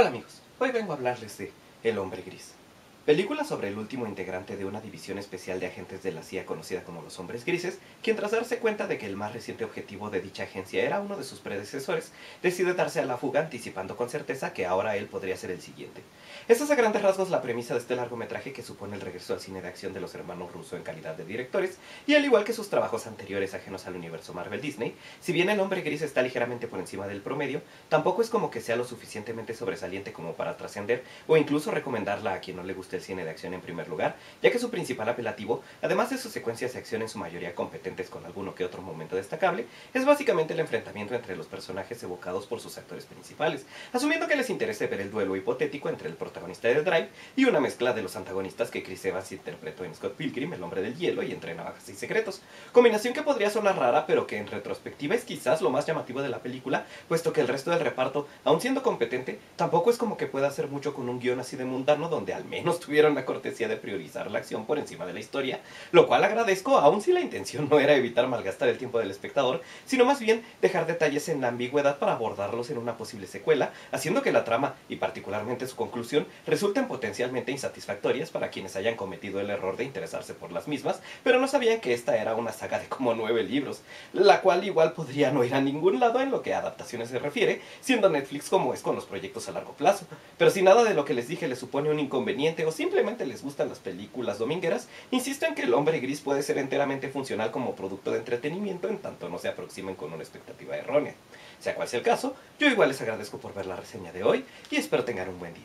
Hola amigos, hoy vengo a hablarles de El Hombre Gris. Película sobre el último integrante de una división especial de agentes de la CIA conocida como los Hombres Grises, quien tras darse cuenta de que el más reciente objetivo de dicha agencia era uno de sus predecesores, decide darse a la fuga anticipando con certeza que ahora él podría ser el siguiente. Esta es a grandes rasgos la premisa de este largometraje que supone el regreso al cine de acción de los hermanos Russo en calidad de directores, y al igual que sus trabajos anteriores ajenos al universo Marvel Disney, si bien el hombre gris está ligeramente por encima del promedio, tampoco es como que sea lo suficientemente sobresaliente como para trascender o incluso recomendarla a quien no le guste el cine de acción en primer lugar, ya que su principal apelativo, además de sus secuencias de acción en su mayoría competentes con alguno que otro momento destacable, es básicamente el enfrentamiento entre los personajes evocados por sus actores principales, asumiendo que les interese ver el duelo hipotético entre el protagonista de Drive y una mezcla de los antagonistas que Chris Evans interpretó en Scott Pilgrim, El Hombre del Hielo y Entre Navajas y Secretos, combinación que podría sonar rara, pero que en retrospectiva es quizás lo más llamativo de la película, puesto que el resto del reparto, aun siendo competente, tampoco es como que pueda hacer mucho con un guion así de mundano donde al menos tuvieron la cortesía de priorizar la acción por encima de la historia, lo cual agradezco aun si la intención no era evitar malgastar el tiempo del espectador, sino más bien dejar detalles en la ambigüedad para abordarlos en una posible secuela, haciendo que la trama, y particularmente su conclusión, resulten potencialmente insatisfactorias para quienes hayan cometido el error de interesarse por las mismas, pero no sabían que esta era una saga de como nueve libros, la cual igual podría no ir a ningún lado en lo que a adaptaciones se refiere, siendo Netflix como es con los proyectos a largo plazo. Pero si nada de lo que les dije les supone un inconveniente simplemente les gustan las películas domingueras, insisto en que El Hombre Gris puede ser enteramente funcional como producto de entretenimiento en tanto no se aproximen con una expectativa errónea. Sea cual sea el caso, yo igual les agradezco por ver la reseña de hoy y espero tengan un buen día.